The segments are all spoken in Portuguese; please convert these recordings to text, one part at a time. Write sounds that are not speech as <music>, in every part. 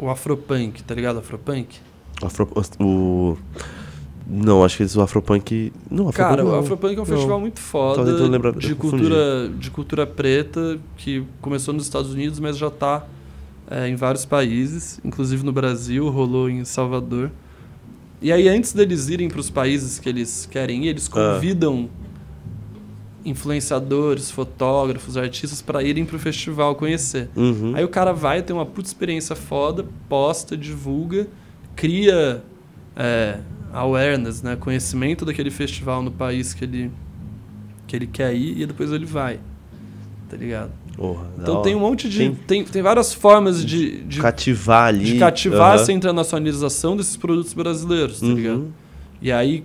o Afropunk, tá ligado? Afropunk? Afro, o. Não, acho que eles o Afropunk. Não, Afropunk Cara, não. o Afropunk é um Não. festival muito foda lembrar, de cultura, de cultura preta que começou nos Estados Unidos, mas já tá é, em vários países, inclusive no Brasil, rolou em Salvador. E aí, antes deles irem para os países que eles querem ir, eles Ah. Influenciadores, fotógrafos, artistas para irem pro festival conhecer. Uhum. Aí o cara vai, tem uma puta experiência foda, posta, divulga, cria é, awareness, né? Conhecimento daquele festival no país que ele, que ele quer ir e depois ele vai. Tá ligado? Porra, Então tem um monte de. Tem- Tem, tem várias formas de, de, Cativar ali. de cativar aham. essa internacionalização desses produtos brasileiros, tá Uhum. ligado? E aí,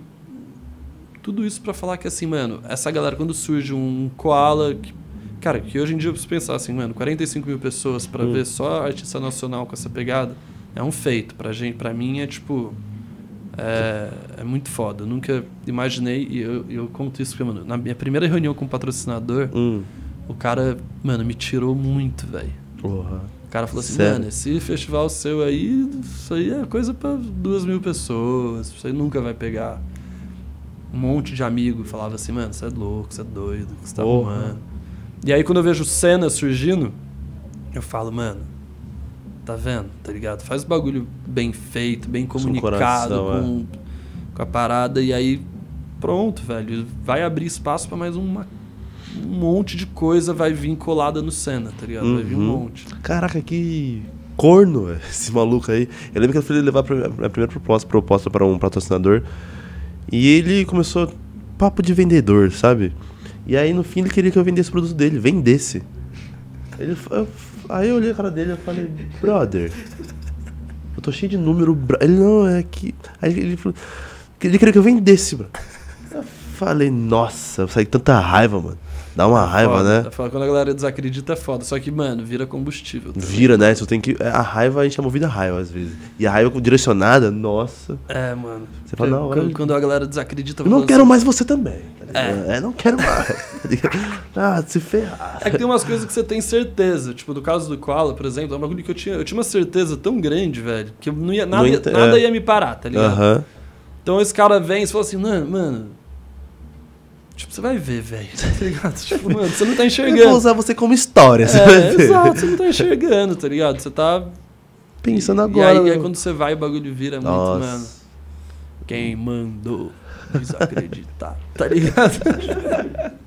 tudo isso pra falar que assim, mano, essa galera, quando surge um koala. Que, cara, que hoje em dia eu preciso pensar assim, mano, 45 mil pessoas pra Hum. ver só artista nacional com essa pegada é um feito. Pra, gente, pra mim é tipo. É, é muito foda. Eu nunca imaginei, e eu, eu conto isso porque, mano, na minha primeira reunião com o patrocinador, Hum. o cara, mano, me tirou muito, velho. Porra. O cara falou assim, Sério? mano, esse festival seu aí, isso aí é coisa pra duas mil pessoas, isso aí nunca vai pegar. Um monte de amigo falava assim, mano, você é louco, você é doido, o que você tá Porra. arrumando. E aí quando eu vejo cena surgindo, eu falo, mano, tá vendo, tá ligado? Faz o bagulho bem feito, bem Com comunicado, coração, é. com, com a parada, e aí pronto, velho, vai abrir espaço pra mais uma, um monte de coisa vai vir colada no cena, tá ligado? Vai vir um Uhum. monte. Caraca, que corno <laughs> esse maluco aí. Eu lembro que eu fui levar a primeira proposta, proposta para um patrocinador. E ele começou papo de vendedor, sabe? E aí no fim ele queria que eu vendesse o produto dele, vendesse. Ele, eu- aí eu olhei a cara dele e falei, brother, eu tô cheio de número. bra-" Ele não, é que. Aí ele falou. Ele queria que eu vendesse, bro. Falei, nossa, eu saí tanta raiva, mano. Dá uma raiva, Foda. né? Foda. Quando a galera desacredita é foda. Só que, mano, vira combustível. tá Vira, né? Você tem que. A raiva, a gente é movido a raiva às vezes. E a raiva direcionada, nossa. É, mano. Você fala, não, quando, quando a galera desacredita... Eu não quero assim, mais você também. tá É. É, não quero mais. <laughs> tá ah, se ferrar. É que tem umas coisas que você tem certeza. Tipo, no caso do Koala, por exemplo, é um bagulho que eu tinha... Eu tinha uma certeza tão grande, velho, que eu não ia, nada, Não ia- nada é. ia me parar, tá ligado? Aham. Então esse cara vem e fala assim, mano, mano... Tipo, você vai ver, velho, tá <laughs> ligado? Tipo, mano, você não tá Eu vou enxergando. usar você como história. Você É, vai ver. exato, você não tá enxergando, tá ligado? Você tá... Pensando E agora. aí, aí né? quando você vai, o bagulho vira muito, Nossa. mano... Quem mandou desacreditar, tá ligado? <laughs>